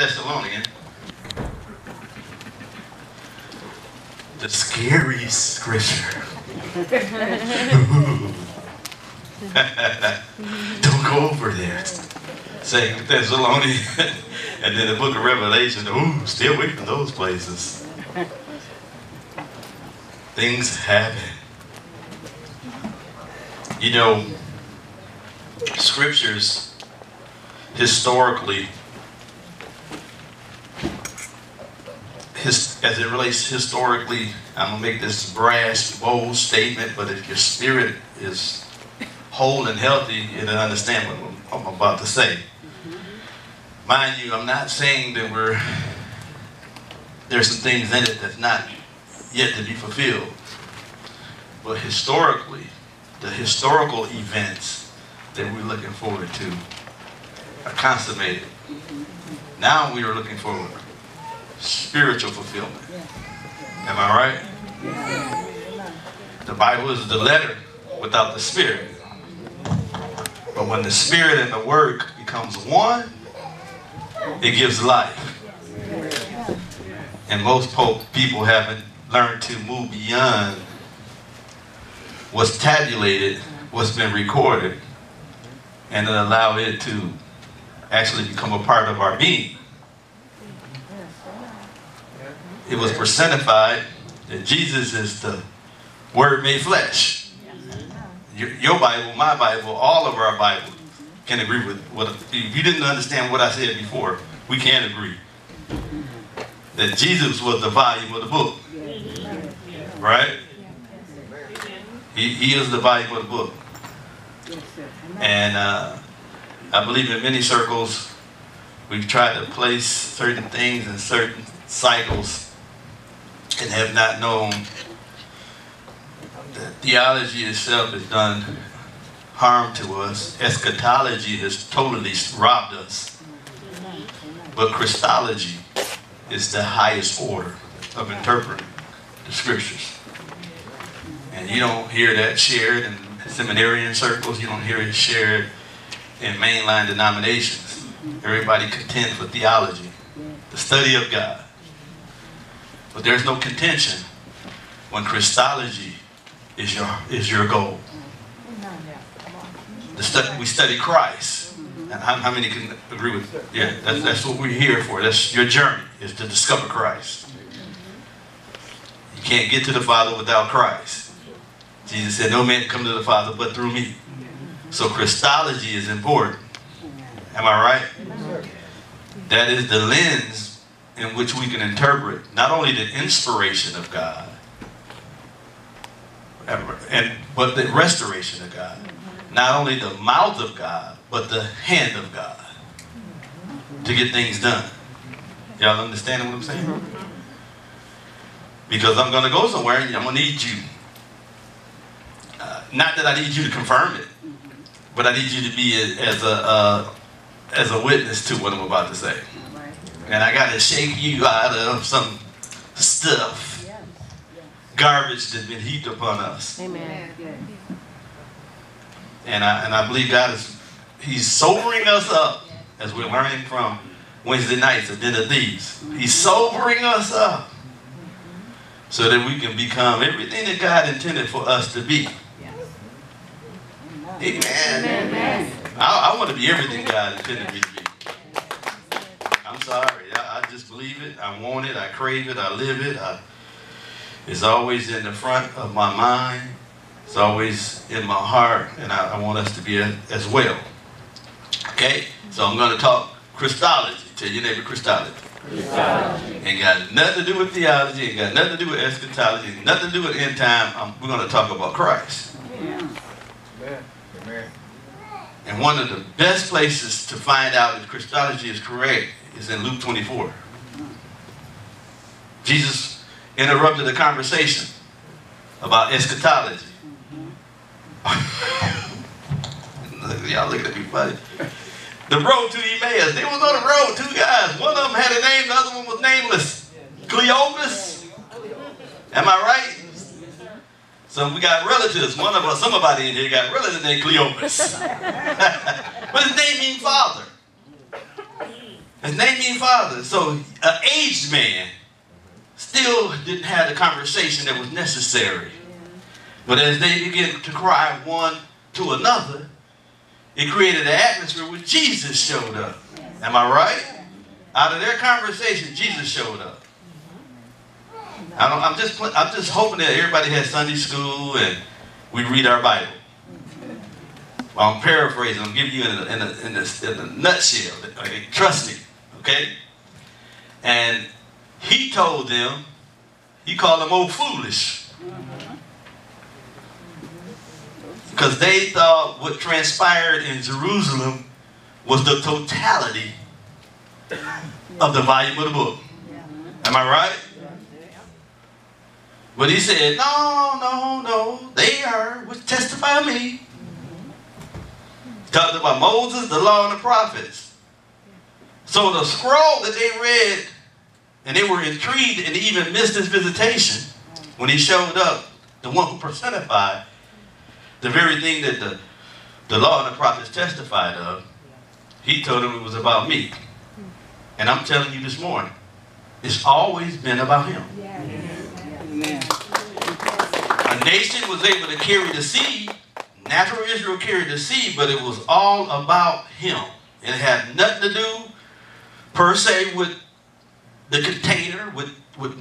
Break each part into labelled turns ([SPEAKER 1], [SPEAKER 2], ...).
[SPEAKER 1] Thessalonians, the scary scripture. Don't go over there. Second Thessalonians, and then the book of Revelation. Ooh, stay away from those places. Things happen. You know, scriptures historically his, as it relates historically, I'm gonna make this brash, bold statement, but if your spirit is whole and healthy, you'll understand what I'm about to say. Mind you, I'm not saying that we're there's some things in it that's not yet to be fulfilled. But historically, the historical events that we're looking forward to are consummated. Now we are looking forward spiritual fulfillment. Am I right? The Bible is the letter without the spirit. But when the spirit and the word becomes one, it gives life. And most people haven't learned to move beyond what's tabulated, what's been recorded, and allow it to actually become a part of our being. It was personified that Jesus is the Word made flesh. Your, your, Bible, my Bible, all of our Bible can agree with what. If you didn't understand what I said before, we can agree that Jesus was the volume of the book, right? He, he is the volume of the book, and uh, I believe in many circles we've tried to place certain things in certain cycles and have not known that theology itself has done harm to us. Eschatology has totally robbed us. But Christology is the highest order of interpreting the scriptures. And you don't hear that shared in seminarian circles. You don't hear it shared in mainline denominations. Everybody contends with theology, the study of God. But there's no contention when Christology is your is your goal. We study Christ. And how, how, many can agree with that? Yeah, that's, that's what we're here for. That's your journey, is to discover Christ. You can't get to the Father without Christ. Jesus said, no man can come to the Father but through me. So Christology is important. Am I right? That is the lens in which we can interpret not only the inspiration of God, and but the restoration of God. Not only the mouth of God, but the hand of God to get things done. Y'all understand what I'm saying? Because I'm going to go somewhere and I'm going to need you. Uh, not that I need you to confirm it, but I need you to be as a uh, as a witness to what I'm about to say and I got to shake you out of some stuff, garbage that's been heaped upon us. Amen. And I and I believe God is He's sobering us up as we're learning from Wednesday nights at dinner thieves. He's sobering us up so that we can become everything that God intended for us to be. Amen. Amen. I, I want to be everything God intended me to be. I'm sorry. I, I, just believe it. I want it. I crave it. I live it. I, it's always in the front of my mind. It's always in my heart. And I, I want us to be a, as well. Okay? So I'm going to talk Christology. Tell your neighbor Christology. Christology. Ain't got nothing to do with theology. Ain't got nothing to do with eschatology. Nothing to do with end time. I'm, we're going to talk about Christ. Amen. Amen. And one of the best places to find out if Christology is correct is in Luke 24. Jesus interrupted the conversation about eschatology. Y'all looking at me funny. The road to Emmaus. They was on the road, two guys. One of them had a name, the other one was nameless. Cleopas. Am I right? So we got relatives. One of us, somebody in here got relatives named Cleopas. but his name means father. His name means father. So an aged man still didn't have the conversation that was necessary. But as they began to cry one to another, it created an atmosphere where Jesus showed up. Am I right? Out of their conversation, Jesus showed up. I am just I'm just hoping that everybody has Sunday school and we read our Bible. Well, I'm paraphrasing. I'm giving you in a, in a, in a, in a nutshell. Trust me. Okay? And he told them, he called them old foolish. Mm-hmm. Because they thought what transpired in Jerusalem was the totality of the volume of the book. Am I right? But he said, no, no, no, they are, which testify me. Mm-hmm. Talked about Moses, the law, and the prophets. So the scroll that they read, and they were intrigued and even missed his visitation when he showed up, the one who personified the very thing that the, the law and the prophets testified of, he told them it was about me. And I'm telling you this morning, it's always been about him. A nation was able to carry the seed Natural Israel carried the seed, but it was all about him. It had nothing to do, per se, with the container, with, with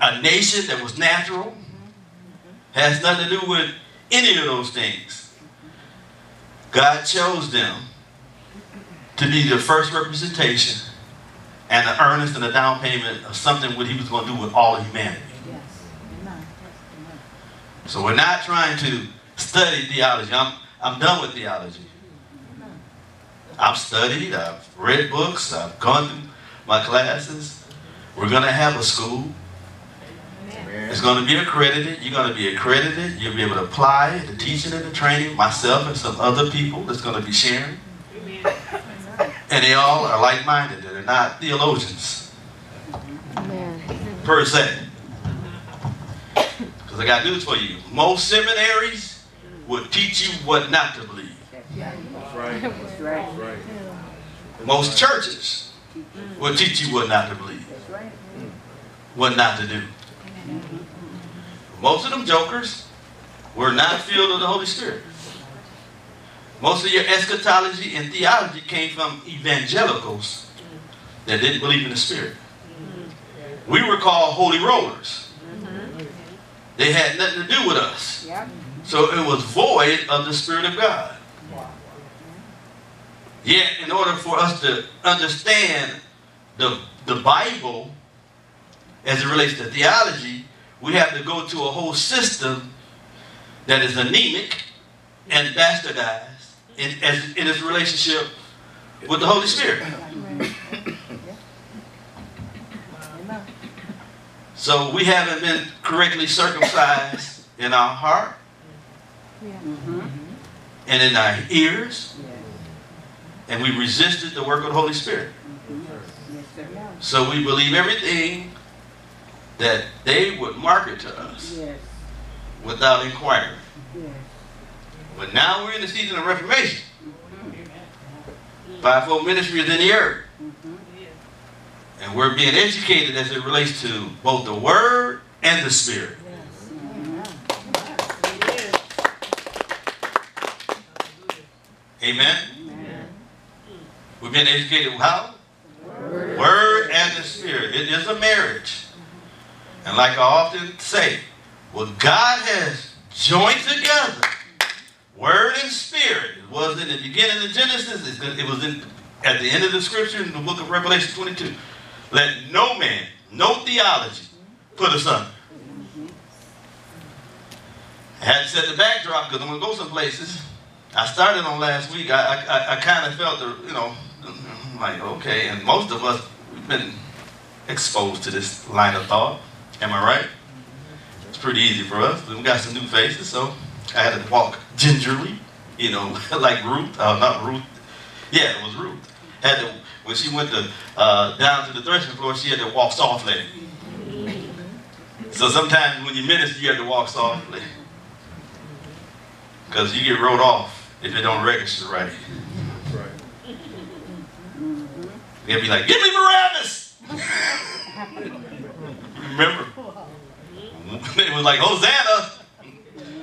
[SPEAKER 1] a nation that was natural. Has nothing to do with any of those things. God chose them to be the first representation and the earnest and the down payment of something what he was going to do with all of humanity. So we're not trying to study theology. I'm, I'm done with theology. I've studied, I've read books, I've gone through my classes. We're going to have a school. It's going to be accredited. You're going to be accredited. You'll be able to apply the teaching and the training, myself and some other people that's going to be sharing. And they all are like-minded. They're not theologians. Per se. Because I got news for you. Most seminaries will teach you what not to believe. That's right. That's right. Most churches will teach you what not to believe. What not to do. Most of them jokers were not filled with the Holy Spirit. Most of your eschatology and theology came from evangelicals that didn't believe in the Spirit. We were called holy rollers. They had nothing to do with us. So it was void of the Spirit of God. Yet, in order for us to understand the, the Bible as it relates to theology, we have to go to a whole system that is anemic and bastardized in, as, in its relationship with the Holy Spirit. So we haven't been correctly circumcised in our heart. And in our ears. And we resisted the work of the Holy Spirit. So we believe everything that they would market to us without inquiring. But now we're in the season of Reformation. Mm-hmm. Fivefold ministry is in the earth. And we're being educated as it relates to both the Word and the Spirit. Amen? Amen. We've been educated how? Word. Word and the Spirit. It is a marriage. And like I often say, what God has joined together, Word and Spirit, it was in the beginning of Genesis, it was in, at the end of the scripture in the book of Revelation 22. Let no man, no theology, put asunder. I had to set the backdrop because I'm going to go some places. I started on last week. I, I, I kind of felt, the, you know, like, okay, and most of us, we've been exposed to this line of thought. Am I right? It's pretty easy for us. We got some new faces, so I had to walk gingerly, you know, like Ruth. Uh, not Ruth. Yeah, it was Ruth. Had to, when she went to, uh, down to the threshing floor, she had to walk softly. So sometimes when you minister, you have to walk softly. Because you get wrote off if it don't register right. They'll be like, give me Barabbas! Remember? It was like, Hosanna!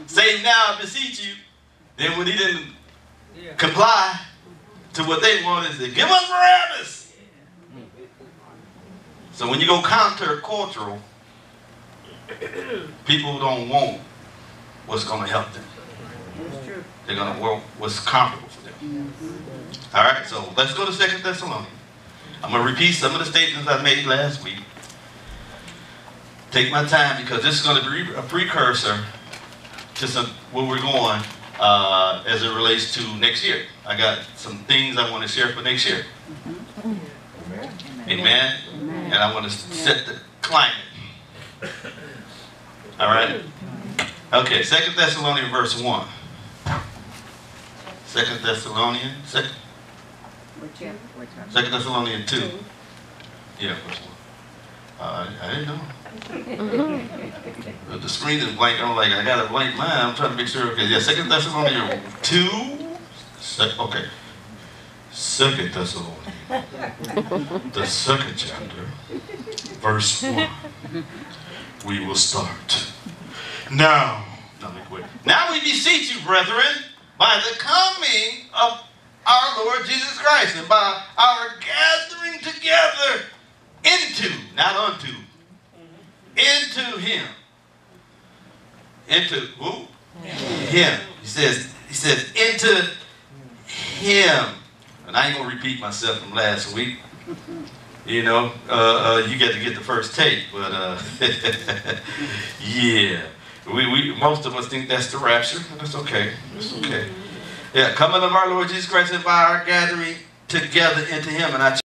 [SPEAKER 1] Save now, I beseech you. Then when he didn't comply to what they wanted, they said, give us Barabbas! So when you go counter-cultural, people don't want what's going to help them. They're going to want what's comfortable for them. All right, so let's go to Second Thessalonians. I'm going to repeat some of the statements I made last week. Take my time because this is going to be a precursor to some where we're going uh, as it relates to next year. I got some things I want to share for next year. Amen. And I want to set the climate. All right. Okay. Second Thessalonians verse one. Second Thessalonians. Second. Second Thessalonians two. Yeah, verse one. Uh, I didn't know. The screen is blank. I'm like, I got a blank line. I'm trying to make sure. Okay, yeah, Second Thessalonians two. Sec- okay. Second Thessalonians, the second chapter, verse one. We will start. Now. Now we beseech you, brethren, by the coming of our Lord Jesus Christ and by our gathering together into, not unto, into Him. Into who? Him. He says, he says, into Him. And I ain't gonna repeat myself from last week. You know, uh, uh, you get to get the first take, but uh, yeah, we, we most of us think that's the rapture, that's okay. That's okay. Yeah, coming of our Lord Jesus Christ and by our gathering together into Him, and I.